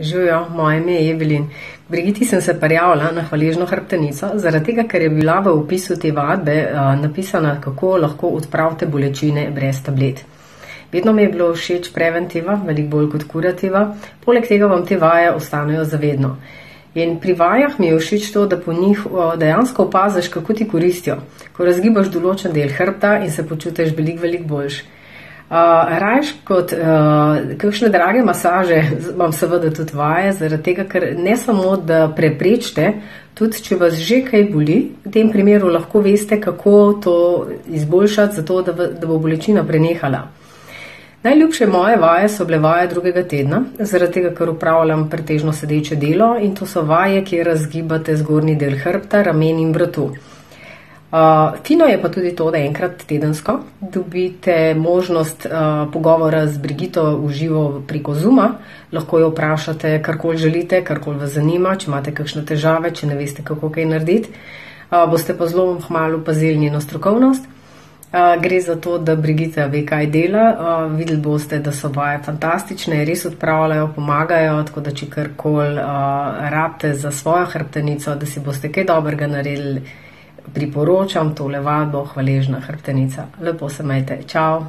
Živijo, moje ime je Evelin. Brigiti sem se prijavila na hvaležno hrbtenico, zaradi tega, ker je bila v opisu te vadbe uh, napisana, kako lahko odpravite bolečine brez tablet. Vedno mi je bilo všeč preventiva, veliko bolj kot kurativa, poleg tega vam te vaje ostanejo zavedno. In pri vajah mi je všeč to, da po njih dejansko opaziš, kako ti koristijo, ko razgibaš določen del hrbta in se počutiš veliko, veliko boljš. Uh, Rajš kot uh, kakšne drage masaže, imam seveda tudi vaje, zaradi tega, ker ne samo, da preprečite, tudi če vas že kaj boli, v tem primeru lahko veste, kako to izboljšati, zato da, v, da bo bolečina prenehala. Najljubše moje vaje so bile vaje drugega tedna, zaradi tega, ker upravljam pretežno sedeče delo in to so vaje, kjer razgibate zgornji del hrbta, ramen in vratu. Uh, fino je pa tudi to, da enkrat tedensko dobite možnost uh, pogovora z Brigito v živo preko Zuma. Lahko jo vprašate, karkoli želite, karkoli vas zanima, če imate kakšne težave, če ne veste, kako kaj narediti. Uh, boste pa zelo hmalo pazili njeno strokovnost. Uh, gre za to, da Brigita ve, kaj dela. Uh, videli boste, da so vaje fantastične, res odpravljajo, pomagajo, tako da če karkoli uh, rabite za svojo hrbtenico, da si boste kaj dobrega naredili priporočam tole vadbo, hvaležna hrbtenica. Lepo se majte, čau!